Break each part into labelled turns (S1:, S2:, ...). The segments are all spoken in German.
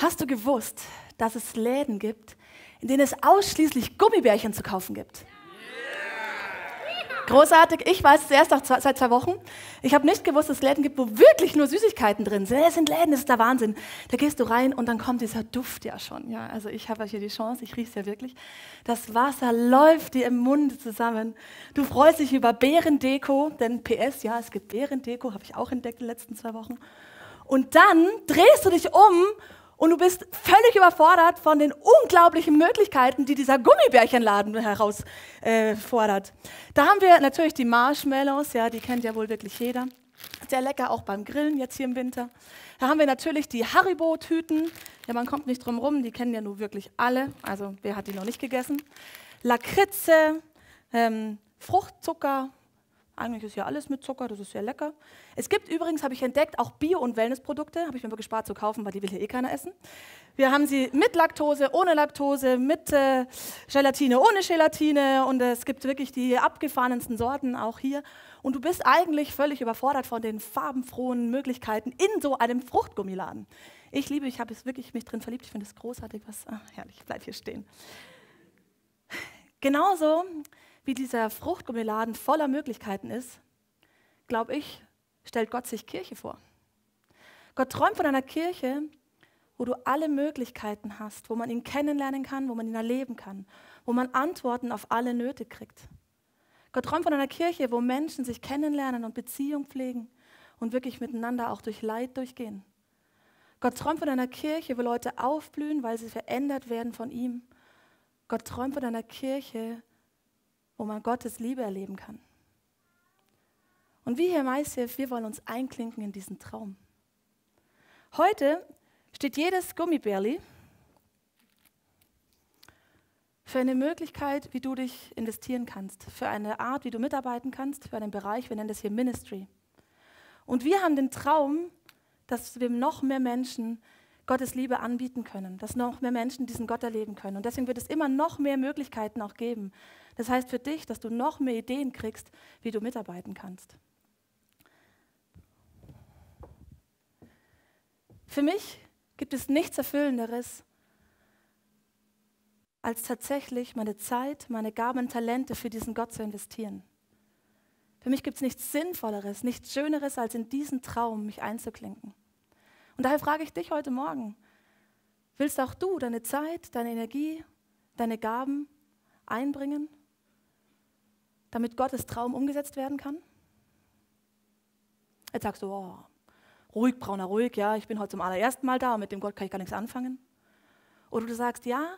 S1: Hast du gewusst, dass es Läden gibt, in denen es ausschließlich Gummibärchen zu kaufen gibt? Großartig. Ich weiß es erst seit zwei Wochen. Ich habe nicht gewusst, dass es Läden gibt, wo wirklich nur Süßigkeiten drin sind. Es sind Läden, das ist der Wahnsinn. Da gehst du rein und dann kommt dieser Duft ja schon. Ja, also ich habe hier die Chance, ich rieche es ja wirklich. Das Wasser läuft dir im Mund zusammen. Du freust dich über Bärendeko, denn PS, ja, es gibt Bärendeko, habe ich auch entdeckt in den letzten zwei Wochen. Und dann drehst du dich um und du bist völlig überfordert von den unglaublichen Möglichkeiten, die dieser Gummibärchenladen herausfordert. Äh, da haben wir natürlich die Marshmallows, ja, die kennt ja wohl wirklich jeder. Sehr lecker, auch beim Grillen jetzt hier im Winter. Da haben wir natürlich die Haribo-Tüten. Ja, man kommt nicht drum rum, die kennen ja nur wirklich alle. Also, wer hat die noch nicht gegessen? Lakritze, ähm, Fruchtzucker, eigentlich ist ja alles mit Zucker, das ist sehr lecker. Es gibt übrigens, habe ich entdeckt, auch Bio- und Wellnessprodukte. Habe ich mir aber gespart zu kaufen, weil die will hier eh keiner essen. Wir haben sie mit Laktose, ohne Laktose, mit äh, Gelatine, ohne Gelatine. Und es gibt wirklich die abgefahrensten Sorten auch hier. Und du bist eigentlich völlig überfordert von den farbenfrohen Möglichkeiten in so einem Fruchtgummiladen. Ich liebe, ich habe es wirklich mich drin verliebt. Ich finde es großartig. Was, ach, herrlich, ich bleib hier stehen. Genauso wie dieser Fruchtgummiladen voller Möglichkeiten ist, glaube ich, stellt Gott sich Kirche vor. Gott träumt von einer Kirche, wo du alle Möglichkeiten hast, wo man ihn kennenlernen kann, wo man ihn erleben kann, wo man Antworten auf alle Nöte kriegt. Gott träumt von einer Kirche, wo Menschen sich kennenlernen und Beziehung pflegen und wirklich miteinander auch durch Leid durchgehen. Gott träumt von einer Kirche, wo Leute aufblühen, weil sie verändert werden von ihm. Gott träumt von einer Kirche, wo man Gottes Liebe erleben kann. Und wir hier im ICF, wir wollen uns einklinken in diesen Traum. Heute steht jedes Gummibärli für eine Möglichkeit, wie du dich investieren kannst, für eine Art, wie du mitarbeiten kannst, für einen Bereich, wir nennen das hier Ministry. Und wir haben den Traum, dass wir noch mehr Menschen Gottes Liebe anbieten können, dass noch mehr Menschen diesen Gott erleben können. Und deswegen wird es immer noch mehr Möglichkeiten auch geben. Das heißt für dich, dass du noch mehr Ideen kriegst, wie du mitarbeiten kannst. Für mich gibt es nichts Erfüllenderes, als tatsächlich meine Zeit, meine Gaben und Talente für diesen Gott zu investieren. Für mich gibt es nichts Sinnvolleres, nichts Schöneres, als in diesen Traum mich einzuklinken. Und daher frage ich dich heute Morgen, willst auch du deine Zeit, deine Energie, deine Gaben einbringen, damit Gottes Traum umgesetzt werden kann? Jetzt sagst du, oh, ruhig, brauner, ruhig, ja, ich bin heute zum allerersten Mal da und mit dem Gott kann ich gar nichts anfangen. Oder du sagst, ja,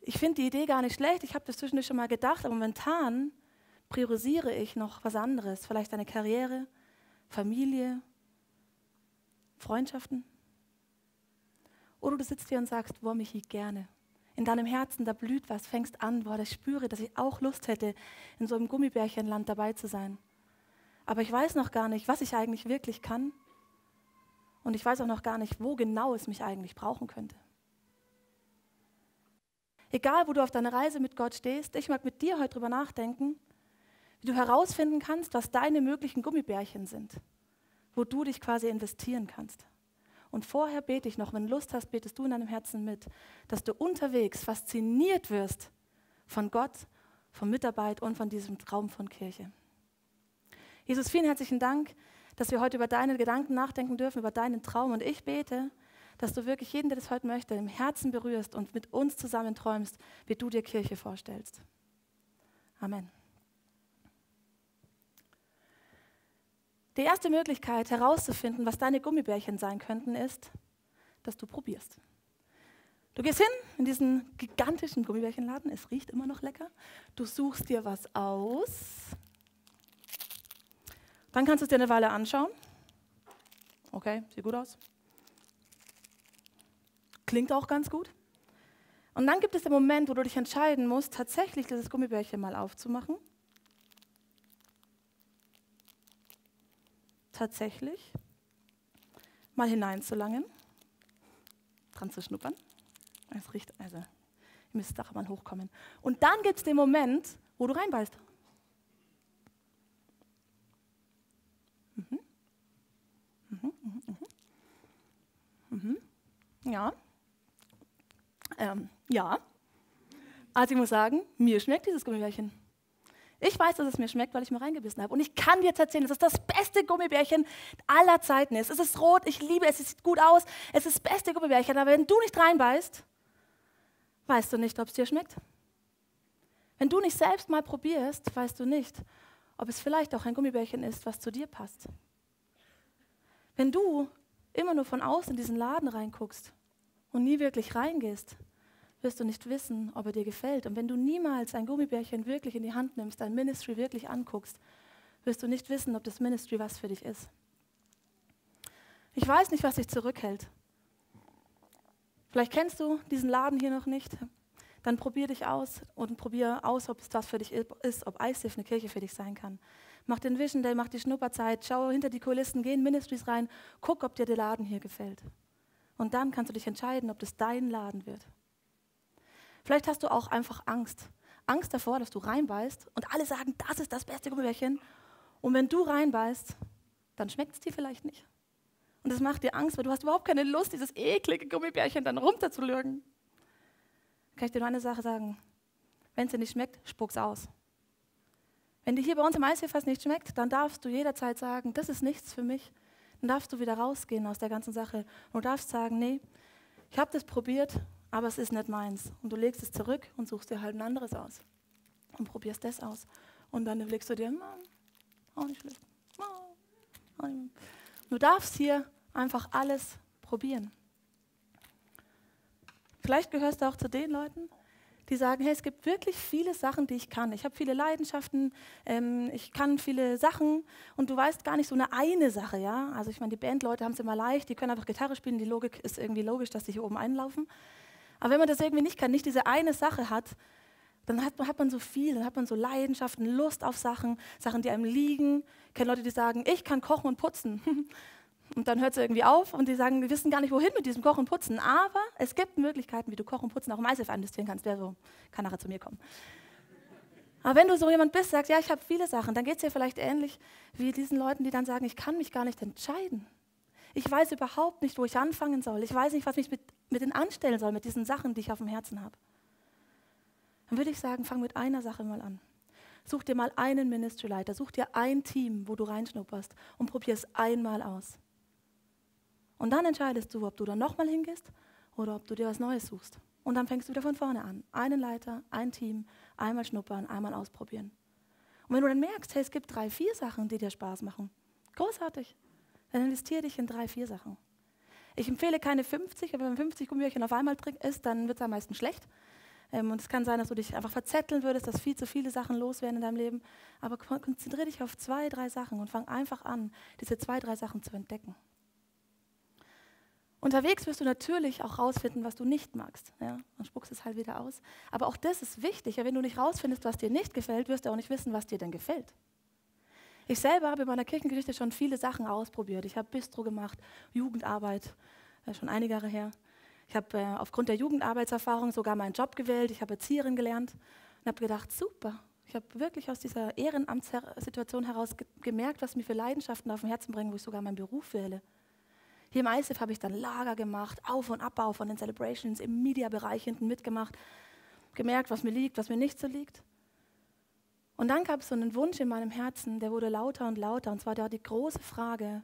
S1: ich finde die Idee gar nicht schlecht, ich habe das zwischendurch schon mal gedacht, aber momentan priorisiere ich noch was anderes, vielleicht eine Karriere, Familie, Freundschaften. Oder du sitzt hier und sagst, boah, Michi, gerne. In deinem Herzen, da blüht was, fängst an, boah, ich spüre, dass ich auch Lust hätte, in so einem Gummibärchenland dabei zu sein. Aber ich weiß noch gar nicht, was ich eigentlich wirklich kann. Und ich weiß auch noch gar nicht, wo genau es mich eigentlich brauchen könnte. Egal, wo du auf deiner Reise mit Gott stehst, ich mag mit dir heute drüber nachdenken, wie du herausfinden kannst, was deine möglichen Gummibärchen sind, wo du dich quasi investieren kannst. Und vorher bete ich noch, wenn du Lust hast, betest du in deinem Herzen mit, dass du unterwegs fasziniert wirst von Gott, von Mitarbeit und von diesem Traum von Kirche. Jesus, vielen herzlichen Dank, dass wir heute über deine Gedanken nachdenken dürfen, über deinen Traum. Und ich bete, dass du wirklich jeden, der das heute möchte, im Herzen berührst und mit uns zusammen träumst, wie du dir Kirche vorstellst. Amen. Die erste Möglichkeit herauszufinden, was deine Gummibärchen sein könnten, ist, dass du probierst. Du gehst hin in diesen gigantischen Gummibärchenladen, es riecht immer noch lecker. Du suchst dir was aus. Dann kannst du es dir eine Weile anschauen. Okay, sieht gut aus. Klingt auch ganz gut. Und dann gibt es den Moment, wo du dich entscheiden musst, tatsächlich dieses Gummibärchen mal aufzumachen tatsächlich mal hineinzulangen, dran zu schnuppern. Es riecht, also, ihr müsst doch mal hochkommen. Und dann gibt es den Moment, wo du reinbeißt. Mhm, mhm, mhm. Ja, Ähm, ja. Also ich muss sagen, mir schmeckt dieses Gummibärchen. Ich weiß, dass es mir schmeckt, weil ich mir reingebissen habe. Und ich kann dir jetzt erzählen, dass es das beste Gummibärchen aller Zeiten ist. Es ist rot, ich liebe es, es sieht gut aus, es ist das beste Gummibärchen. Aber wenn du nicht reinbeißt, weißt du nicht, ob es dir schmeckt. Wenn du nicht selbst mal probierst, weißt du nicht, ob es vielleicht auch ein Gummibärchen ist, was zu dir passt. Wenn du immer nur von außen in diesen Laden reinguckst und nie wirklich reingehst, wirst du nicht wissen, ob er dir gefällt. Und wenn du niemals ein Gummibärchen wirklich in die Hand nimmst, dein Ministry wirklich anguckst, wirst du nicht wissen, ob das Ministry was für dich ist. Ich weiß nicht, was dich zurückhält. Vielleicht kennst du diesen Laden hier noch nicht. Dann probier dich aus und probier aus, ob es was für dich ist, ob ICF eine Kirche für dich sein kann. Mach den Vision Day, mach die Schnupperzeit, schau hinter die Kulissen, geh in Ministries rein, guck, ob dir der Laden hier gefällt. Und dann kannst du dich entscheiden, ob das dein Laden wird. Vielleicht hast du auch einfach Angst. Angst davor, dass du reinbeißt und alle sagen, das ist das beste Gummibärchen. Und wenn du reinbeißt, dann schmeckt es dir vielleicht nicht. Und das macht dir Angst, weil du hast überhaupt keine Lust, dieses eklige Gummibärchen dann runterzulürgen. Kann ich dir nur eine Sache sagen? Wenn es dir nicht schmeckt, spuck's aus. Wenn dir hier bei uns im Eishilfers nicht schmeckt, dann darfst du jederzeit sagen, das ist nichts für mich. Dann darfst du wieder rausgehen aus der ganzen Sache und darfst sagen, nee, ich habe das probiert aber es ist nicht meins. Und du legst es zurück und suchst dir halt ein anderes aus. Und probierst das aus. Und dann überlegst du dir, auch nicht schlecht. Du darfst hier einfach alles probieren. Vielleicht gehörst du auch zu den Leuten, die sagen, hey, es gibt wirklich viele Sachen, die ich kann. Ich habe viele Leidenschaften, ähm, ich kann viele Sachen und du weißt gar nicht so eine eine Sache, ja. Also ich meine, die Bandleute haben es immer leicht, die können einfach Gitarre spielen, die Logik ist irgendwie logisch, dass sie hier oben einlaufen. Aber wenn man das irgendwie nicht kann, nicht diese eine Sache hat, dann hat man, hat man so viel, dann hat man so Leidenschaften, Lust auf Sachen, Sachen, die einem liegen. Ich kenne Leute, die sagen, ich kann kochen und putzen. Und dann hört es irgendwie auf und die sagen, wir wissen gar nicht, wohin mit diesem Kochen und Putzen. Aber es gibt Möglichkeiten, wie du Kochen und Putzen auch im ISF investieren kannst. Wer so, kann nachher zu mir kommen. Aber wenn du so jemand bist, sagst, ja, ich habe viele Sachen, dann geht es dir vielleicht ähnlich wie diesen Leuten, die dann sagen, ich kann mich gar nicht entscheiden. Ich weiß überhaupt nicht, wo ich anfangen soll. Ich weiß nicht, was mich mit, mit denen anstellen soll, mit diesen Sachen, die ich auf dem Herzen habe. Dann würde ich sagen, fang mit einer Sache mal an. Such dir mal einen Ministry-Leiter, such dir ein Team, wo du reinschnupperst und probier es einmal aus. Und dann entscheidest du, ob du da nochmal hingehst oder ob du dir was Neues suchst. Und dann fängst du wieder von vorne an. Einen Leiter, ein Team, einmal schnuppern, einmal ausprobieren. Und wenn du dann merkst, hey, es gibt drei, vier Sachen, die dir Spaß machen, großartig. Dann investiere dich in drei, vier Sachen. Ich empfehle keine 50, aber wenn 50 Gummibärchen auf einmal ist, dann wird es am meisten schlecht. Ähm, und es kann sein, dass du dich einfach verzetteln würdest, dass viel zu viele Sachen loswerden in deinem Leben. Aber konzentriere dich auf zwei, drei Sachen und fang einfach an, diese zwei, drei Sachen zu entdecken. Unterwegs wirst du natürlich auch rausfinden, was du nicht magst. Ja? Dann spuckst es halt wieder aus. Aber auch das ist wichtig. Ja, wenn du nicht rausfindest, was dir nicht gefällt, wirst du auch nicht wissen, was dir denn gefällt. Ich selber habe in meiner Kirchengeschichte schon viele Sachen ausprobiert. Ich habe Bistro gemacht, Jugendarbeit, äh, schon einige Jahre her. Ich habe äh, aufgrund der Jugendarbeitserfahrung sogar meinen Job gewählt. Ich habe Erzieherin gelernt und habe gedacht, super. Ich habe wirklich aus dieser Ehrenamtssituation heraus ge gemerkt, was mir für Leidenschaften auf dem Herzen bringen, wo ich sogar meinen Beruf wähle. Hier im ISF habe ich dann Lager gemacht, Auf- und Abbau von den Celebrations, im Media-Bereich hinten mitgemacht, gemerkt, was mir liegt, was mir nicht so liegt. Und dann gab es so einen Wunsch in meinem Herzen, der wurde lauter und lauter. Und zwar da die große Frage,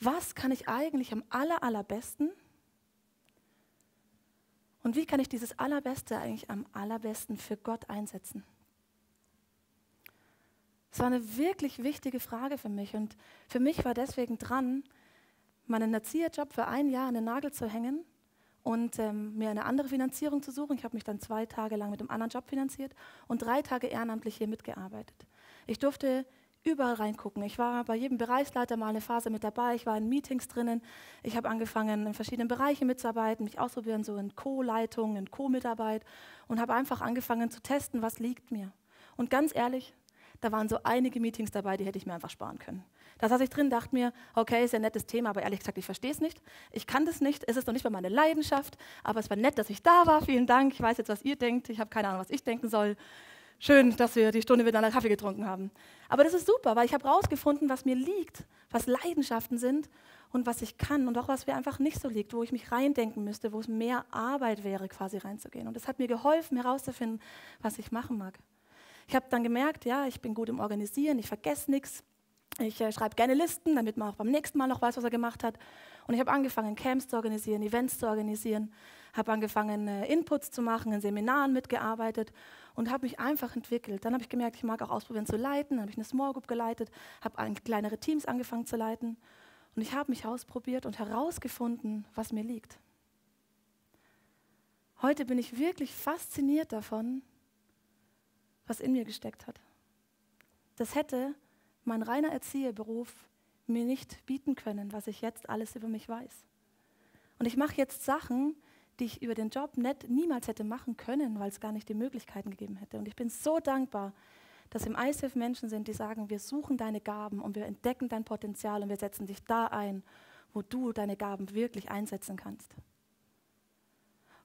S1: was kann ich eigentlich am aller, allerbesten? Und wie kann ich dieses Allerbeste eigentlich am allerbesten für Gott einsetzen? Das war eine wirklich wichtige Frage für mich. Und für mich war deswegen dran, meinen Erzieherjob für ein Jahr an den Nagel zu hängen und ähm, mir eine andere Finanzierung zu suchen. Ich habe mich dann zwei Tage lang mit einem anderen Job finanziert und drei Tage ehrenamtlich hier mitgearbeitet. Ich durfte überall reingucken. Ich war bei jedem Bereichsleiter mal eine Phase mit dabei. Ich war in Meetings drinnen. Ich habe angefangen, in verschiedenen Bereichen mitzuarbeiten, mich ausprobieren, so in Co-Leitung, in Co-Mitarbeit und habe einfach angefangen zu testen, was liegt mir. Und ganz ehrlich, da waren so einige Meetings dabei, die hätte ich mir einfach sparen können. Da saß ich drin, dachte mir, okay, ist ja ein nettes Thema, aber ehrlich gesagt, ich verstehe es nicht. Ich kann das nicht. Es ist noch nicht mal meine Leidenschaft, aber es war nett, dass ich da war. Vielen Dank. Ich weiß jetzt, was ihr denkt. Ich habe keine Ahnung, was ich denken soll. Schön, dass wir die Stunde miteinander Kaffee getrunken haben. Aber das ist super, weil ich habe herausgefunden, was mir liegt, was Leidenschaften sind und was ich kann und auch was mir einfach nicht so liegt, wo ich mich reindenken müsste, wo es mehr Arbeit wäre, quasi reinzugehen. Und es hat mir geholfen, herauszufinden, was ich machen mag. Ich habe dann gemerkt, ja, ich bin gut im Organisieren, ich vergesse nichts. Ich äh, schreibe gerne Listen, damit man auch beim nächsten Mal noch weiß, was er gemacht hat. Und ich habe angefangen, Camps zu organisieren, Events zu organisieren, habe angefangen, äh, Inputs zu machen, in Seminaren mitgearbeitet und habe mich einfach entwickelt. Dann habe ich gemerkt, ich mag auch ausprobieren zu leiten. Habe ich eine Small Group geleitet, habe kleinere Teams angefangen zu leiten. Und ich habe mich ausprobiert und herausgefunden, was mir liegt. Heute bin ich wirklich fasziniert davon, was in mir gesteckt hat. Das hätte mein reiner Erzieherberuf mir nicht bieten können, was ich jetzt alles über mich weiß. Und ich mache jetzt Sachen, die ich über den Job nicht, niemals hätte machen können, weil es gar nicht die Möglichkeiten gegeben hätte. Und ich bin so dankbar, dass im ISF Menschen sind, die sagen, wir suchen deine Gaben und wir entdecken dein Potenzial und wir setzen dich da ein, wo du deine Gaben wirklich einsetzen kannst.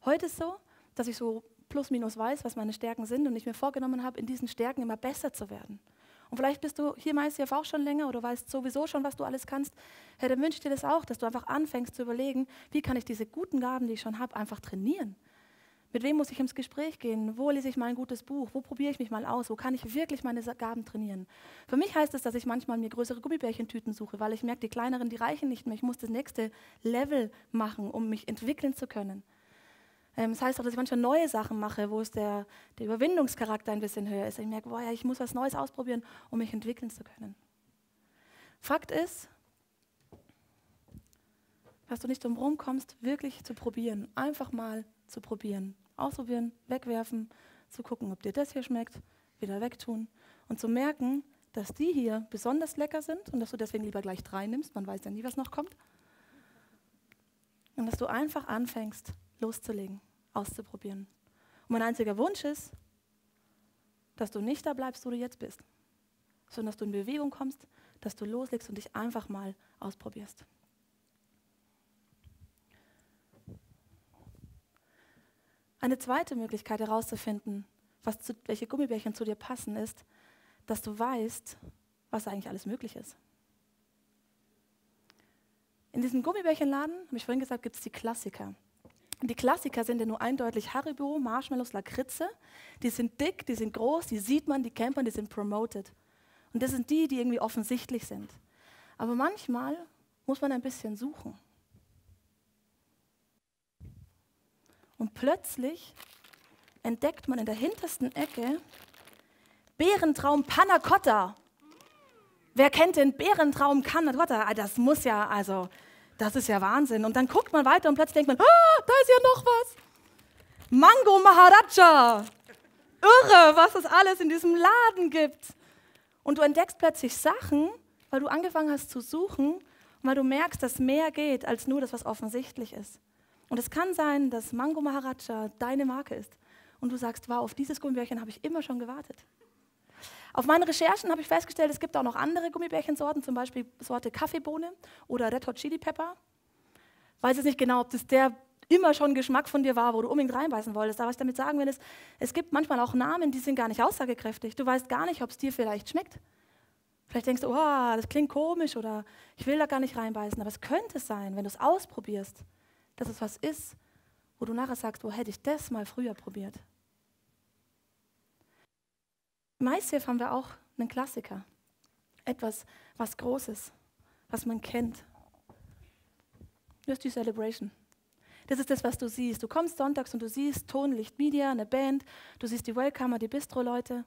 S1: Heute ist so, dass ich so plus minus weiß, was meine Stärken sind und ich mir vorgenommen habe, in diesen Stärken immer besser zu werden. Und vielleicht bist du hier meist auch schon länger oder weißt sowieso schon, was du alles kannst. Herr, dann wünsche ich dir das auch, dass du einfach anfängst zu überlegen, wie kann ich diese guten Gaben, die ich schon habe, einfach trainieren. Mit wem muss ich ins Gespräch gehen? Wo lese ich mal ein gutes Buch? Wo probiere ich mich mal aus? Wo kann ich wirklich meine Gaben trainieren? Für mich heißt es, dass ich manchmal mir größere Gummibärchentüten suche, weil ich merke, die kleineren, die reichen nicht mehr. Ich muss das nächste Level machen, um mich entwickeln zu können. Ähm, das heißt auch, dass ich manchmal neue Sachen mache, wo es der, der Überwindungscharakter ein bisschen höher ist. Ich merke, boah, ja, ich muss was Neues ausprobieren, um mich entwickeln zu können. Fakt ist, dass du nicht drum kommst, wirklich zu probieren. Einfach mal zu probieren ausprobieren, wegwerfen, zu gucken, ob dir das hier schmeckt, wieder wegtun und zu merken, dass die hier besonders lecker sind und dass du deswegen lieber gleich drei nimmst, man weiß ja nie, was noch kommt. Und dass du einfach anfängst, loszulegen, auszuprobieren. Und mein einziger Wunsch ist, dass du nicht da bleibst, wo du jetzt bist, sondern dass du in Bewegung kommst, dass du loslegst und dich einfach mal ausprobierst. Eine zweite Möglichkeit herauszufinden, was zu, welche Gummibärchen zu dir passen, ist, dass du weißt, was eigentlich alles möglich ist. In diesem Gummibärchenladen, habe ich vorhin gesagt, gibt es die Klassiker. Die Klassiker sind ja nur eindeutig Haribo, Marshmallows, Lakritze. Die sind dick, die sind groß, die sieht man, die man, die sind promoted. Und das sind die, die irgendwie offensichtlich sind. Aber manchmal muss man ein bisschen suchen. Und plötzlich entdeckt man in der hintersten Ecke Bärentraum Panna Cotta. Wer kennt den Bärentraum Panna Cotta? Ah, das muss ja, also, das ist ja Wahnsinn. Und dann guckt man weiter und plötzlich denkt man, ah, da ist ja noch was. Mango Maharaja. Irre, was es alles in diesem Laden gibt. Und du entdeckst plötzlich Sachen, weil du angefangen hast zu suchen und weil du merkst, dass mehr geht als nur das, was offensichtlich ist. Und es kann sein, dass Mango Maharaja deine Marke ist. Und du sagst, wow, auf dieses Gummibärchen habe ich immer schon gewartet. Auf meinen Recherchen habe ich festgestellt, es gibt auch noch andere Gummibärchensorten, zum Beispiel Sorte Kaffeebohne oder Red Hot Chili Pepper. Weiß jetzt nicht genau, ob das der immer schon Geschmack von dir war, wo du unbedingt reinbeißen wolltest. Aber was ich damit sagen will, ist, es gibt manchmal auch Namen, die sind gar nicht aussagekräftig. Du weißt gar nicht, ob es dir vielleicht schmeckt. Vielleicht denkst du, oh, das klingt komisch oder ich will da gar nicht reinbeißen. Aber es könnte sein, wenn du es ausprobierst, dass es was ist, wo du nachher sagst, wo hätte ich das mal früher probiert. ICF haben wir auch einen Klassiker. Etwas, was Großes, was man kennt. Das ist die Celebration. Das ist das, was du siehst. Du kommst sonntags und du siehst Ton, Licht, Media, eine Band, du siehst die Welcomer, die Bistro-Leute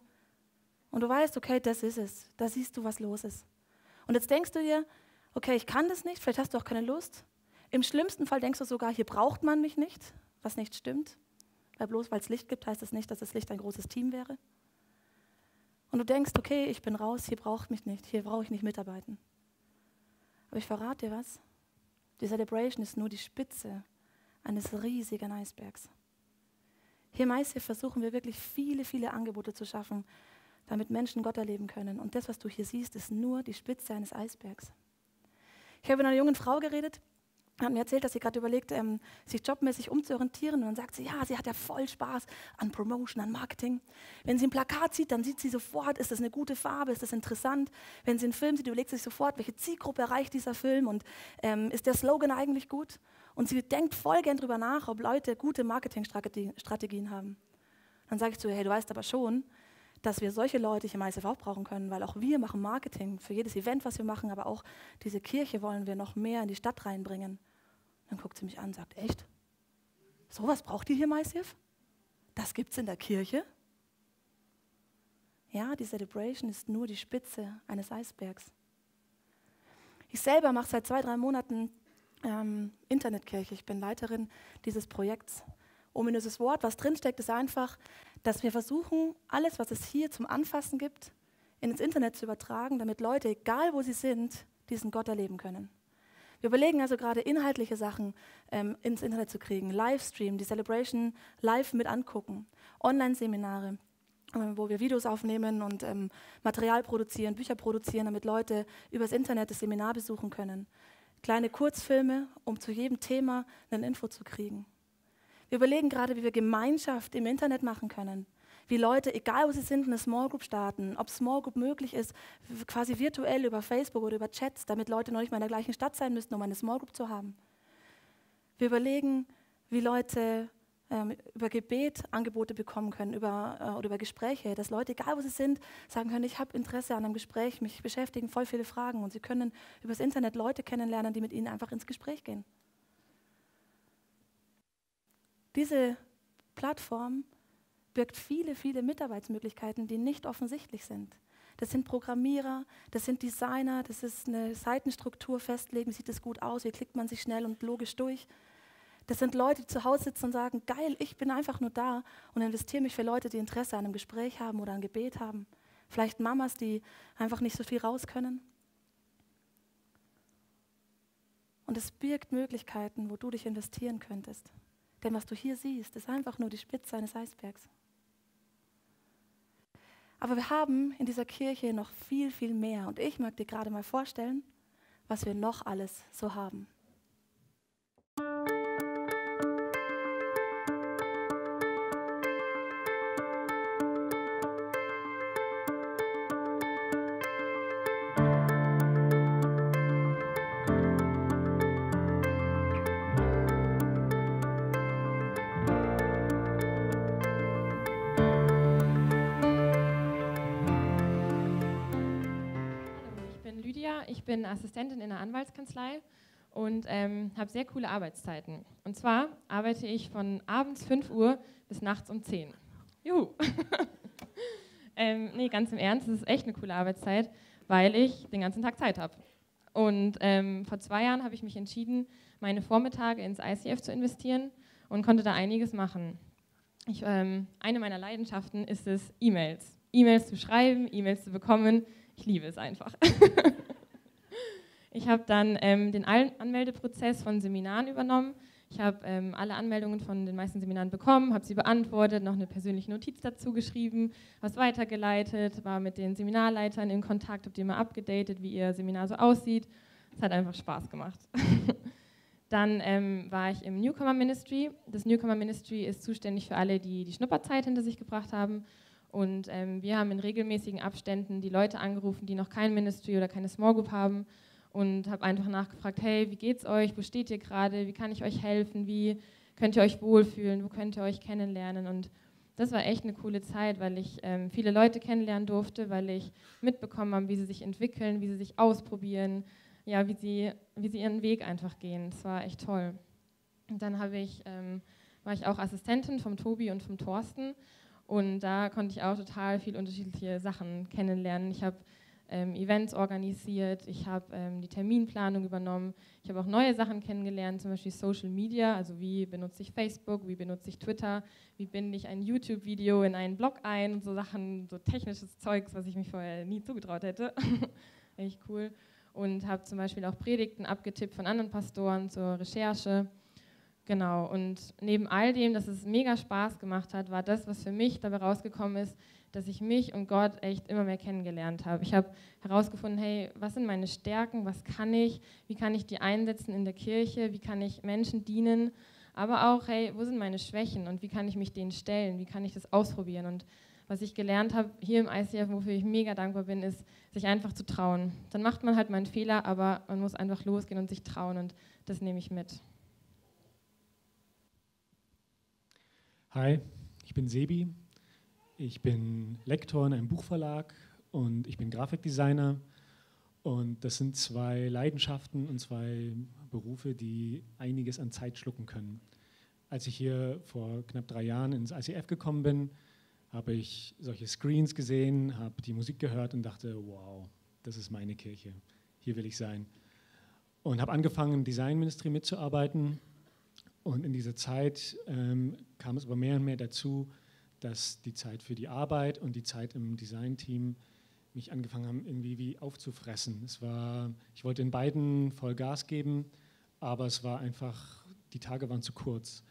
S1: und du weißt, okay, das ist es. Da siehst du, was los ist. Und jetzt denkst du dir, okay, ich kann das nicht, vielleicht hast du auch keine Lust, im schlimmsten Fall denkst du sogar, hier braucht man mich nicht, was nicht stimmt. Weil bloß weil es Licht gibt, heißt das nicht, dass das Licht ein großes Team wäre. Und du denkst, okay, ich bin raus, hier braucht mich nicht, hier brauche ich nicht mitarbeiten. Aber ich verrate dir was. Die Celebration ist nur die Spitze eines riesigen Eisbergs. Hier im ICF versuchen wir wirklich viele, viele Angebote zu schaffen, damit Menschen Gott erleben können. Und das, was du hier siehst, ist nur die Spitze eines Eisbergs. Ich habe mit einer jungen Frau geredet, hat mir erzählt, dass sie gerade überlegt, ähm, sich jobmäßig umzuorientieren. Und dann sagt sie, ja, sie hat ja voll Spaß an Promotion, an Marketing. Wenn sie ein Plakat sieht, dann sieht sie sofort, ist das eine gute Farbe, ist das interessant. Wenn sie einen Film sieht, überlegt sie sich sofort, welche Zielgruppe erreicht dieser Film und ähm, ist der Slogan eigentlich gut. Und sie denkt voll gern darüber nach, ob Leute gute Marketingstrategien haben. Dann sage ich zu ihr, hey, du weißt aber schon, dass wir solche Leute hier im ISF auch brauchen können, weil auch wir machen Marketing für jedes Event, was wir machen, aber auch diese Kirche wollen wir noch mehr in die Stadt reinbringen. Dann guckt sie mich an und sagt, echt? Sowas braucht ihr hier ICF? Das gibt es in der Kirche? Ja, die Celebration ist nur die Spitze eines Eisbergs. Ich selber mache seit zwei, drei Monaten ähm, Internetkirche. Ich bin Leiterin dieses Projekts. Ominöses Wort, was drinsteckt, ist einfach, dass wir versuchen, alles, was es hier zum Anfassen gibt, ins Internet zu übertragen, damit Leute, egal wo sie sind, diesen Gott erleben können. Wir überlegen also gerade inhaltliche Sachen ähm, ins Internet zu kriegen, Livestream, die Celebration live mit angucken, Online-Seminare, äh, wo wir Videos aufnehmen und ähm, Material produzieren, Bücher produzieren, damit Leute übers Internet das Seminar besuchen können. Kleine Kurzfilme, um zu jedem Thema eine Info zu kriegen. Wir überlegen gerade, wie wir Gemeinschaft im Internet machen können wie Leute, egal wo sie sind, eine Small Group starten, ob Small Group möglich ist, quasi virtuell über Facebook oder über Chats, damit Leute noch nicht mal in der gleichen Stadt sein müssen, um eine Small Group zu haben. Wir überlegen, wie Leute ähm, über Gebet Angebote bekommen können über, äh, oder über Gespräche, dass Leute, egal wo sie sind, sagen können, ich habe Interesse an einem Gespräch, mich beschäftigen voll viele Fragen und sie können übers Internet Leute kennenlernen, die mit ihnen einfach ins Gespräch gehen. Diese Plattform birgt viele, viele Mitarbeitsmöglichkeiten, die nicht offensichtlich sind. Das sind Programmierer, das sind Designer, das ist eine Seitenstruktur festlegen, sieht es gut aus, wie klickt man sich schnell und logisch durch. Das sind Leute, die zu Hause sitzen und sagen, geil, ich bin einfach nur da und investiere mich für Leute, die Interesse an einem Gespräch haben oder an Gebet haben. Vielleicht Mamas, die einfach nicht so viel raus können. Und es birgt Möglichkeiten, wo du dich investieren könntest. Denn was du hier siehst, ist einfach nur die Spitze eines Eisbergs. Aber wir haben in dieser Kirche noch viel, viel mehr. Und ich mag dir gerade mal vorstellen, was wir noch alles so haben.
S2: Assistentin in einer Anwaltskanzlei und ähm, habe sehr coole Arbeitszeiten. Und zwar arbeite ich von abends 5 Uhr bis nachts um 10. Juhu! ähm, nee, ganz im Ernst, es ist echt eine coole Arbeitszeit, weil ich den ganzen Tag Zeit habe. Und ähm, vor zwei Jahren habe ich mich entschieden, meine Vormittage ins ICF zu investieren und konnte da einiges machen. Ich, ähm, eine meiner Leidenschaften ist es, E-Mails. E-Mails zu schreiben, E-Mails zu bekommen. Ich liebe es einfach. Ich habe dann ähm, den Anmeldeprozess von Seminaren übernommen. Ich habe ähm, alle Anmeldungen von den meisten Seminaren bekommen, habe sie beantwortet, noch eine persönliche Notiz dazu geschrieben, was weitergeleitet, war mit den Seminarleitern in Kontakt, habe die immer abgedatet, wie ihr Seminar so aussieht. Es hat einfach Spaß gemacht. Dann ähm, war ich im Newcomer Ministry. Das Newcomer Ministry ist zuständig für alle, die die Schnupperzeit hinter sich gebracht haben. Und ähm, wir haben in regelmäßigen Abständen die Leute angerufen, die noch kein Ministry oder keine Small Group haben und habe einfach nachgefragt, hey, wie geht's euch? Wo steht ihr gerade? Wie kann ich euch helfen? Wie könnt ihr euch wohlfühlen? Wo könnt ihr euch kennenlernen? Und das war echt eine coole Zeit, weil ich ähm, viele Leute kennenlernen durfte, weil ich mitbekommen habe, wie sie sich entwickeln, wie sie sich ausprobieren, ja, wie sie, wie sie ihren Weg einfach gehen. Das war echt toll. Und dann ich, ähm, war ich auch Assistentin vom Tobi und vom Thorsten und da konnte ich auch total viel unterschiedliche Sachen kennenlernen. Ich habe ähm, Events organisiert, ich habe ähm, die Terminplanung übernommen, ich habe auch neue Sachen kennengelernt, zum Beispiel Social Media, also wie benutze ich Facebook, wie benutze ich Twitter, wie binde ich ein YouTube-Video in einen Blog ein? Und so Sachen, so technisches Zeugs, was ich mich vorher nie zugetraut hätte. Echt cool. Und habe zum Beispiel auch Predigten abgetippt von anderen Pastoren zur Recherche. Genau, und neben all dem, dass es mega Spaß gemacht hat, war das, was für mich dabei rausgekommen ist, dass ich mich und Gott echt immer mehr kennengelernt habe. Ich habe herausgefunden, hey, was sind meine Stärken, was kann ich, wie kann ich die einsetzen in der Kirche, wie kann ich Menschen dienen, aber auch, hey, wo sind meine Schwächen und wie kann ich mich denen stellen, wie kann ich das ausprobieren. Und was ich gelernt habe hier im ICF, wofür ich mega dankbar bin, ist, sich einfach zu trauen. Dann macht man halt mal einen Fehler, aber man muss einfach losgehen und sich trauen und das nehme ich mit.
S3: Hi, ich bin Sebi. Ich bin Lektor in einem Buchverlag und ich bin Grafikdesigner. Und das sind zwei Leidenschaften und zwei Berufe, die einiges an Zeit schlucken können. Als ich hier vor knapp drei Jahren ins ICF gekommen bin, habe ich solche Screens gesehen, habe die Musik gehört und dachte, wow, das ist meine Kirche, hier will ich sein. Und habe angefangen, im Designministry mitzuarbeiten und in dieser Zeit ähm, kam es aber mehr und mehr dazu, dass die Zeit für die Arbeit und die Zeit im Designteam mich angefangen haben, irgendwie wie aufzufressen. Es war, ich wollte in beiden voll Gas geben, aber es war einfach, die Tage waren zu kurz.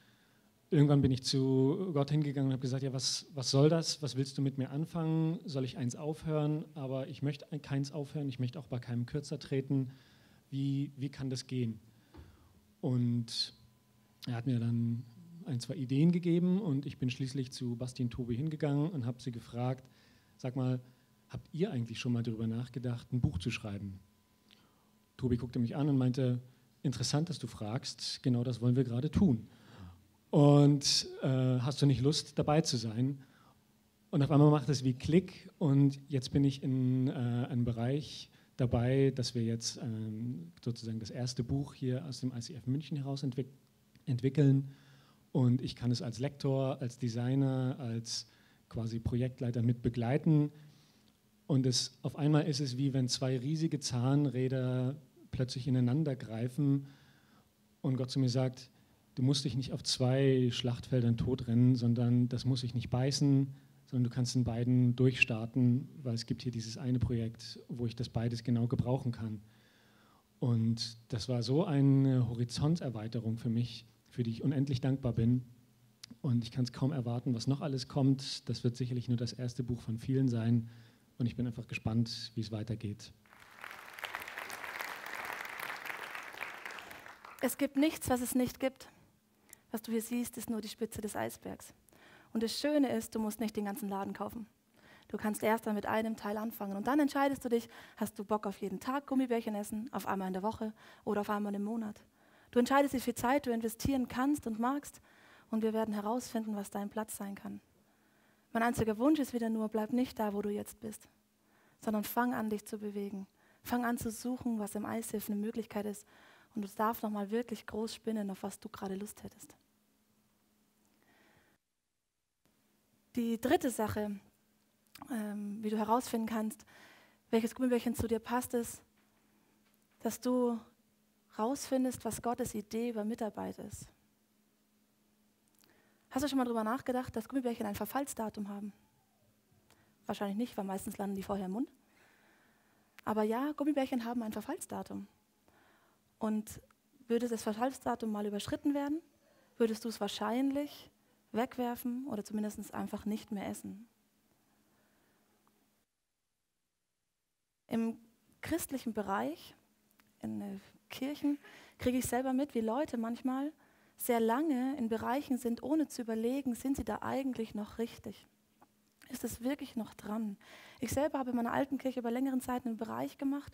S3: Irgendwann bin ich zu Gott hingegangen und habe gesagt, ja, was, was soll das? Was willst du mit mir anfangen? Soll ich eins aufhören? Aber ich möchte keins aufhören, ich möchte auch bei keinem kürzer treten. Wie, wie kann das gehen? Und er hat mir dann ein, zwei Ideen gegeben und ich bin schließlich zu Bastian Tobi hingegangen und habe sie gefragt, sag mal, habt ihr eigentlich schon mal darüber nachgedacht, ein Buch zu schreiben? Tobi guckte mich an und meinte, interessant, dass du fragst, genau das wollen wir gerade tun. Und äh, hast du nicht Lust, dabei zu sein? Und auf einmal macht es wie Klick und jetzt bin ich in äh, einem Bereich dabei, dass wir jetzt ähm, sozusagen das erste Buch hier aus dem ICF München heraus entwickeln entwickeln. Und ich kann es als Lektor, als Designer, als quasi Projektleiter mit begleiten. Und es, auf einmal ist es wie wenn zwei riesige Zahnräder plötzlich ineinander greifen und Gott zu mir sagt, du musst dich nicht auf zwei Schlachtfeldern totrennen, sondern das muss sich nicht beißen, sondern du kannst in beiden durchstarten, weil es gibt hier dieses eine Projekt, wo ich das beides genau gebrauchen kann. Und das war so eine Horizonterweiterung für mich, für die ich unendlich dankbar bin. Und ich kann es kaum erwarten, was noch alles kommt. Das wird sicherlich nur das erste Buch von vielen sein. Und ich bin einfach gespannt, wie es weitergeht.
S1: Es gibt nichts, was es nicht gibt. Was du hier siehst, ist nur die Spitze des Eisbergs. Und das Schöne ist, du musst nicht den ganzen Laden kaufen. Du kannst erst mal mit einem Teil anfangen und dann entscheidest du dich, hast du Bock auf jeden Tag Gummibärchen essen, auf einmal in der Woche oder auf einmal im Monat. Du entscheidest, wie viel Zeit du investieren kannst und magst und wir werden herausfinden, was dein Platz sein kann. Mein einziger Wunsch ist wieder nur, bleib nicht da, wo du jetzt bist, sondern fang an, dich zu bewegen. Fang an zu suchen, was im Eishilf eine Möglichkeit ist und du darfst nochmal wirklich groß spinnen, auf was du gerade Lust hättest. Die dritte Sache, ähm, wie du herausfinden kannst, welches Gummibärchen zu dir passt, ist, dass du rausfindest, was Gottes Idee über Mitarbeit ist. Hast du schon mal darüber nachgedacht, dass Gummibärchen ein Verfallsdatum haben? Wahrscheinlich nicht, weil meistens landen die vorher im Mund. Aber ja, Gummibärchen haben ein Verfallsdatum. Und würde das Verfallsdatum mal überschritten werden, würdest du es wahrscheinlich wegwerfen oder zumindest einfach nicht mehr essen. Im christlichen Bereich, in Kirchen kriege ich selber mit, wie Leute manchmal sehr lange in Bereichen sind, ohne zu überlegen, sind sie da eigentlich noch richtig? Ist es wirklich noch dran? Ich selber habe in meiner alten Kirche über längeren Zeit einen Bereich gemacht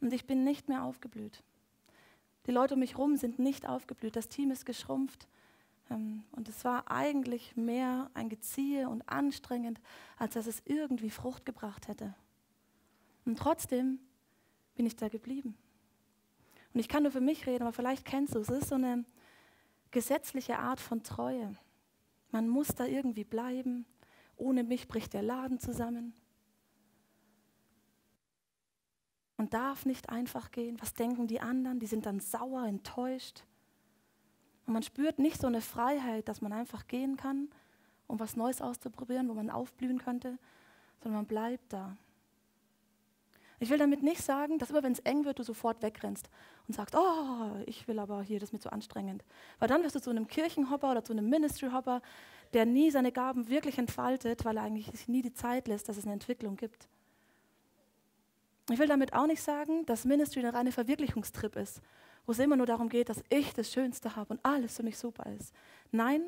S1: und ich bin nicht mehr aufgeblüht. Die Leute um mich herum sind nicht aufgeblüht, das Team ist geschrumpft. Ähm, und es war eigentlich mehr ein Geziehe und anstrengend, als dass es irgendwie Frucht gebracht hätte. Und trotzdem bin ich da geblieben. Und ich kann nur für mich reden, aber vielleicht kennst du es. Es ist so eine gesetzliche Art von Treue. Man muss da irgendwie bleiben. Ohne mich bricht der Laden zusammen. Man darf nicht einfach gehen. Was denken die anderen? Die sind dann sauer, enttäuscht. Und man spürt nicht so eine Freiheit, dass man einfach gehen kann, um was Neues auszuprobieren, wo man aufblühen könnte, sondern man bleibt da. Ich will damit nicht sagen, dass immer wenn es eng wird, du sofort wegrennst und sagst, oh, ich will aber hier, das ist mir zu anstrengend. Weil dann wirst du zu einem Kirchenhopper oder zu einem Ministry-Hopper, der nie seine Gaben wirklich entfaltet, weil er eigentlich nie die Zeit lässt, dass es eine Entwicklung gibt. Ich will damit auch nicht sagen, dass Ministry ein reiner Verwirklichungstrip ist, wo es immer nur darum geht, dass ich das Schönste habe und alles für mich super ist. Nein,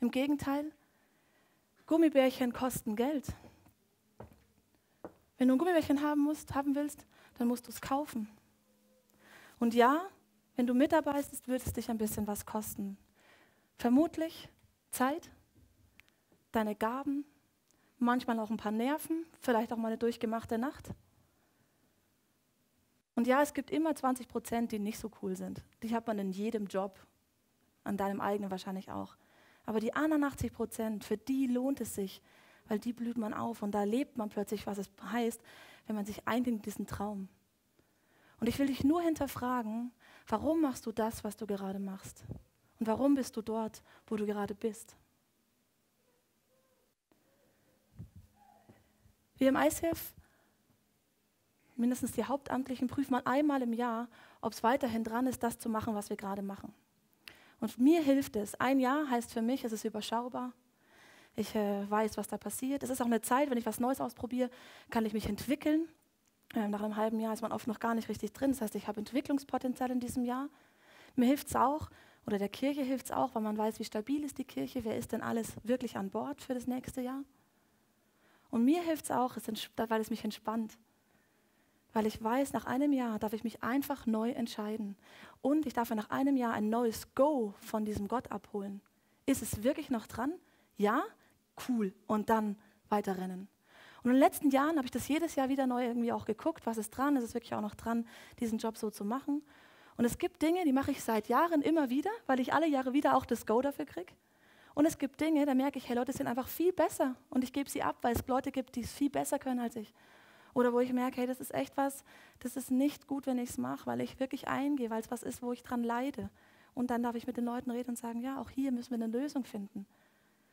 S1: im Gegenteil, Gummibärchen kosten Geld. Wenn du ein Gummibärchen haben musst, haben willst, dann musst du es kaufen. Und ja, wenn du mitarbeitest, wird es dich ein bisschen was kosten. Vermutlich Zeit, deine Gaben, manchmal auch ein paar Nerven, vielleicht auch mal eine durchgemachte Nacht. Und ja, es gibt immer 20 Prozent, die nicht so cool sind. Die hat man in jedem Job, an deinem eigenen wahrscheinlich auch. Aber die anderen 80 Prozent, für die lohnt es sich, weil die blüht man auf und da lebt man plötzlich, was es heißt, wenn man sich einbringt in diesen Traum. Und ich will dich nur hinterfragen, warum machst du das, was du gerade machst? Und warum bist du dort, wo du gerade bist? Wir im ICF, mindestens die Hauptamtlichen, prüfen mal einmal im Jahr, ob es weiterhin dran ist, das zu machen, was wir gerade machen. Und mir hilft es. Ein Jahr heißt für mich, es ist überschaubar. Ich äh, weiß, was da passiert. Es ist auch eine Zeit, wenn ich was Neues ausprobiere, kann ich mich entwickeln. Ähm, nach einem halben Jahr ist man oft noch gar nicht richtig drin. Das heißt, ich habe Entwicklungspotenzial in diesem Jahr. Mir hilft es auch, oder der Kirche hilft es auch, weil man weiß, wie stabil ist die Kirche, wer ist denn alles wirklich an Bord für das nächste Jahr. Und mir hilft es auch, weil es mich entspannt. Weil ich weiß, nach einem Jahr darf ich mich einfach neu entscheiden. Und ich darf nach einem Jahr ein neues Go von diesem Gott abholen. Ist es wirklich noch dran? Ja? Cool. Und dann weiterrennen. Und in den letzten Jahren habe ich das jedes Jahr wieder neu irgendwie auch geguckt, was ist dran, ist es wirklich auch noch dran, diesen Job so zu machen. Und es gibt Dinge, die mache ich seit Jahren immer wieder, weil ich alle Jahre wieder auch das Go dafür kriege. Und es gibt Dinge, da merke ich, hey, Leute sind einfach viel besser und ich gebe sie ab, weil es Leute gibt, die es viel besser können als ich. Oder wo ich merke, hey, das ist echt was, das ist nicht gut, wenn ich es mache, weil ich wirklich eingehe, weil es was ist, wo ich dran leide. Und dann darf ich mit den Leuten reden und sagen, ja, auch hier müssen wir eine Lösung finden.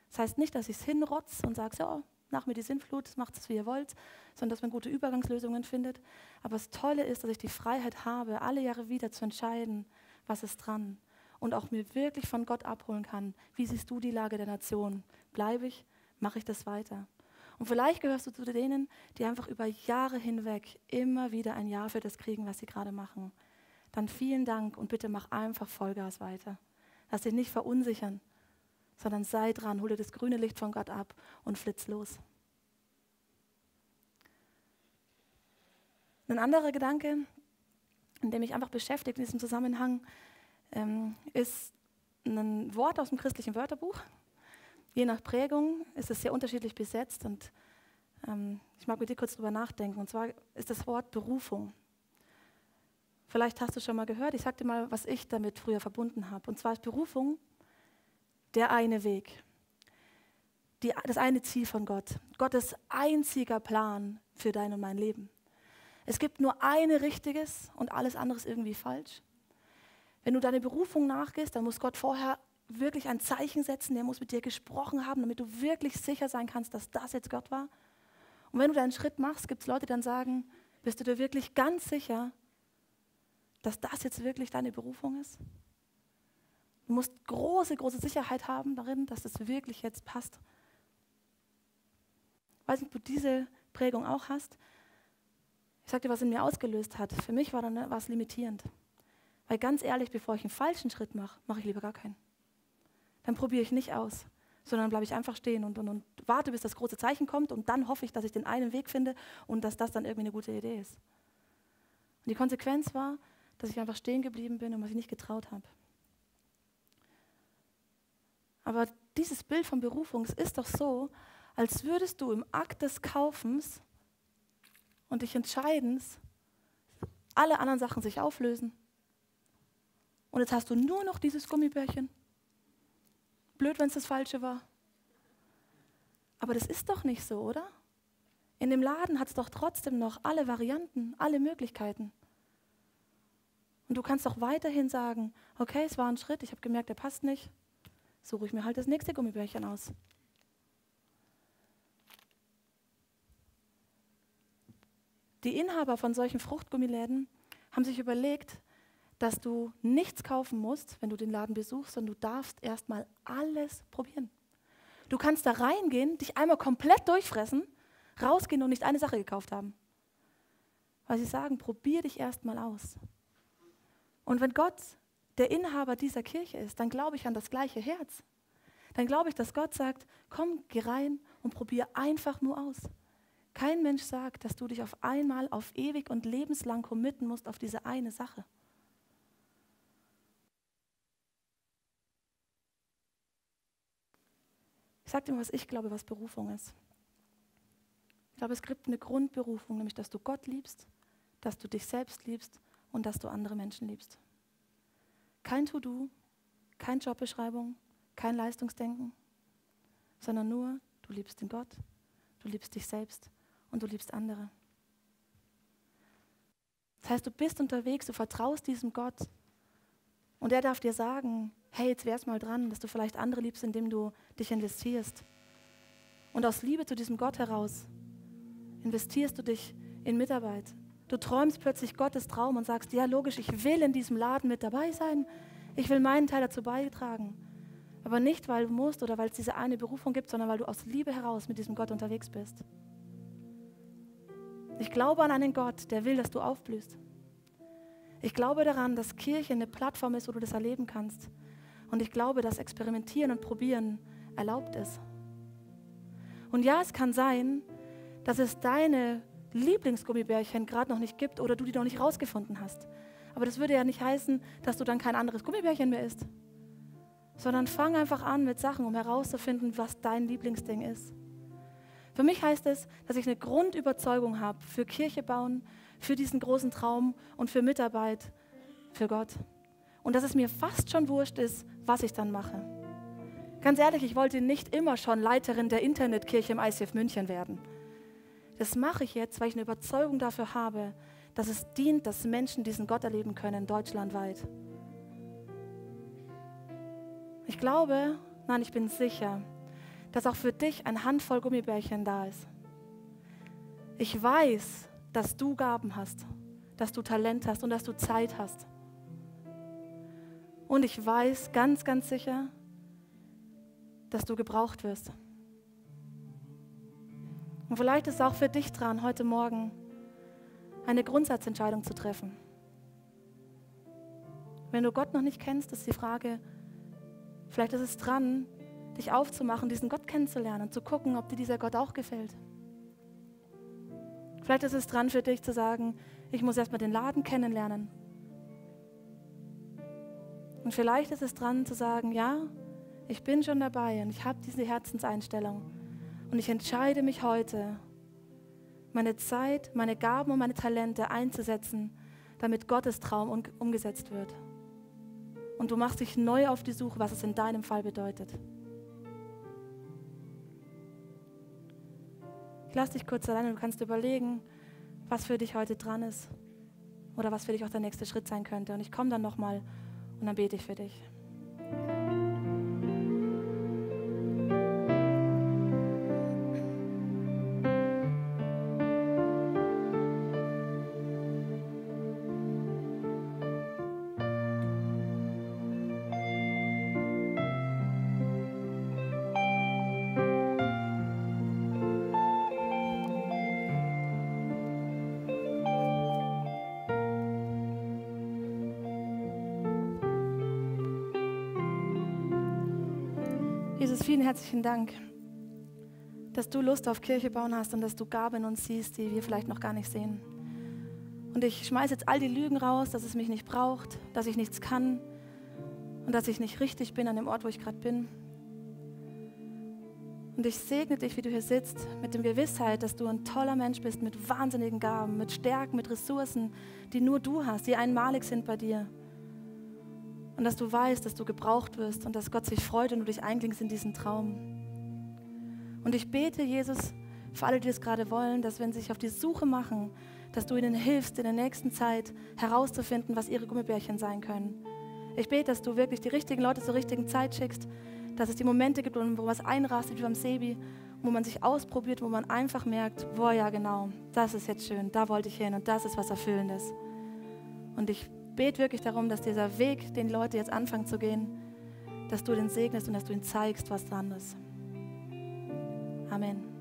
S1: Das heißt nicht, dass ich es hinrotze und sage, so, nach mir die Sintflut, macht es, wie ihr wollt, sondern dass man gute Übergangslösungen findet. Aber das Tolle ist, dass ich die Freiheit habe, alle Jahre wieder zu entscheiden, was ist dran. Und auch mir wirklich von Gott abholen kann. Wie siehst du die Lage der Nation? Bleibe ich? Mache ich das weiter? Und vielleicht gehörst du zu denen, die einfach über Jahre hinweg immer wieder ein Ja für das kriegen, was sie gerade machen. Dann vielen Dank und bitte mach einfach Vollgas weiter. Lass dich nicht verunsichern, sondern sei dran, hol dir das grüne Licht von Gott ab und flitz los. Ein anderer Gedanke, in dem mich einfach beschäftigt in diesem Zusammenhang, ähm, ist ein Wort aus dem christlichen Wörterbuch. Je nach Prägung ist es sehr unterschiedlich besetzt und ähm, ich mag mit dir kurz drüber nachdenken. Und zwar ist das Wort Berufung. Vielleicht hast du schon mal gehört, ich sag dir mal, was ich damit früher verbunden habe. Und zwar ist Berufung der eine Weg, die, das eine Ziel von Gott, Gottes einziger Plan für dein und mein Leben. Es gibt nur eine richtiges und alles andere ist irgendwie falsch. Wenn du deine Berufung nachgehst, dann muss Gott vorher wirklich ein Zeichen setzen, der muss mit dir gesprochen haben, damit du wirklich sicher sein kannst, dass das jetzt Gott war. Und wenn du deinen Schritt machst, gibt es Leute, die dann sagen, bist du dir wirklich ganz sicher, dass das jetzt wirklich deine Berufung ist? Du musst große, große Sicherheit haben darin, dass es wirklich jetzt passt. Ich weiß nicht, ob du diese Prägung auch hast. Ich dir, was in mir ausgelöst hat. Für mich war dann was limitierend. Weil ganz ehrlich, bevor ich einen falschen Schritt mache, mache ich lieber gar keinen dann probiere ich nicht aus, sondern bleibe ich einfach stehen und, und, und warte, bis das große Zeichen kommt und dann hoffe ich, dass ich den einen Weg finde und dass das dann irgendwie eine gute Idee ist. Und die Konsequenz war, dass ich einfach stehen geblieben bin und mich nicht getraut habe. Aber dieses Bild von Berufung, es ist doch so, als würdest du im Akt des Kaufens und dich Entscheidens alle anderen Sachen sich auflösen. Und jetzt hast du nur noch dieses Gummibärchen Blöd, wenn es das Falsche war. Aber das ist doch nicht so, oder? In dem Laden hat es doch trotzdem noch alle Varianten, alle Möglichkeiten. Und du kannst doch weiterhin sagen, okay, es war ein Schritt, ich habe gemerkt, der passt nicht, suche ich mir halt das nächste Gummibärchen aus. Die Inhaber von solchen Fruchtgummiläden haben sich überlegt, dass du nichts kaufen musst, wenn du den Laden besuchst, sondern du darfst erstmal alles probieren. Du kannst da reingehen, dich einmal komplett durchfressen, rausgehen und nicht eine Sache gekauft haben. Weil sie sagen, probier dich erstmal aus. Und wenn Gott der Inhaber dieser Kirche ist, dann glaube ich an das gleiche Herz. Dann glaube ich, dass Gott sagt, komm, geh rein und probier einfach nur aus. Kein Mensch sagt, dass du dich auf einmal, auf ewig und lebenslang committen musst auf diese eine Sache. Ich sage dir mal, was ich glaube, was Berufung ist. Ich glaube, es gibt eine Grundberufung, nämlich dass du Gott liebst, dass du dich selbst liebst und dass du andere Menschen liebst. Kein To-Do, keine Jobbeschreibung, kein Leistungsdenken, sondern nur, du liebst den Gott, du liebst dich selbst und du liebst andere. Das heißt, du bist unterwegs, du vertraust diesem Gott und er darf dir sagen, hey, jetzt wär's mal dran, dass du vielleicht andere liebst, indem du dich investierst. Und aus Liebe zu diesem Gott heraus investierst du dich in Mitarbeit. Du träumst plötzlich Gottes Traum und sagst, ja logisch, ich will in diesem Laden mit dabei sein. Ich will meinen Teil dazu beitragen. Aber nicht, weil du musst oder weil es diese eine Berufung gibt, sondern weil du aus Liebe heraus mit diesem Gott unterwegs bist. Ich glaube an einen Gott, der will, dass du aufblühst. Ich glaube daran, dass Kirche eine Plattform ist, wo du das erleben kannst. Und ich glaube, dass Experimentieren und Probieren erlaubt ist. Und ja, es kann sein, dass es deine Lieblingsgummibärchen gerade noch nicht gibt oder du die noch nicht rausgefunden hast. Aber das würde ja nicht heißen, dass du dann kein anderes Gummibärchen mehr isst. Sondern fang einfach an mit Sachen, um herauszufinden, was dein Lieblingsding ist. Für mich heißt es, dass ich eine Grundüberzeugung habe für Kirche bauen, für diesen großen Traum und für Mitarbeit für Gott. Und dass es mir fast schon wurscht ist, was ich dann mache. Ganz ehrlich, ich wollte nicht immer schon Leiterin der Internetkirche im ICF München werden. Das mache ich jetzt, weil ich eine Überzeugung dafür habe, dass es dient, dass Menschen diesen Gott erleben können, deutschlandweit. Ich glaube, nein, ich bin sicher, dass auch für dich ein Handvoll Gummibärchen da ist. Ich weiß, dass du Gaben hast, dass du Talent hast und dass du Zeit hast. Und ich weiß ganz, ganz sicher, dass du gebraucht wirst. Und vielleicht ist es auch für dich dran, heute Morgen eine Grundsatzentscheidung zu treffen. Wenn du Gott noch nicht kennst, ist die Frage, vielleicht ist es dran, dich aufzumachen, diesen Gott kennenzulernen und zu gucken, ob dir dieser Gott auch gefällt. Vielleicht ist es dran für dich zu sagen, ich muss erstmal den Laden kennenlernen. Und vielleicht ist es dran zu sagen, ja, ich bin schon dabei und ich habe diese Herzenseinstellung. Und ich entscheide mich heute, meine Zeit, meine Gaben und meine Talente einzusetzen, damit Gottes Traum umgesetzt wird. Und du machst dich neu auf die Suche, was es in deinem Fall bedeutet. Ich lasse dich kurz allein und du kannst überlegen, was für dich heute dran ist oder was für dich auch der nächste Schritt sein könnte. Und ich komme dann nochmal und dann bete ich für dich. Vielen herzlichen Dank, dass du Lust auf Kirche bauen hast und dass du Gaben in uns siehst, die wir vielleicht noch gar nicht sehen. Und ich schmeiße jetzt all die Lügen raus, dass es mich nicht braucht, dass ich nichts kann und dass ich nicht richtig bin an dem Ort, wo ich gerade bin. Und ich segne dich, wie du hier sitzt, mit der Gewissheit, dass du ein toller Mensch bist, mit wahnsinnigen Gaben, mit Stärken, mit Ressourcen, die nur du hast, die einmalig sind bei dir. Und dass du weißt, dass du gebraucht wirst und dass Gott sich freut und du dich einklingst in diesen Traum. Und ich bete, Jesus, für alle, die es gerade wollen, dass wenn sie sich auf die Suche machen, dass du ihnen hilfst, in der nächsten Zeit herauszufinden, was ihre Gummibärchen sein können. Ich bete, dass du wirklich die richtigen Leute zur richtigen Zeit schickst, dass es die Momente gibt, wo was einrastet wie beim Sebi, wo man sich ausprobiert, wo man einfach merkt, boah, ja genau, das ist jetzt schön, da wollte ich hin und das ist was Erfüllendes. Und ich bete wirklich darum, dass dieser Weg, den Leute jetzt anfangen zu gehen, dass du den segnest und dass du ihnen zeigst, was dran ist. Amen.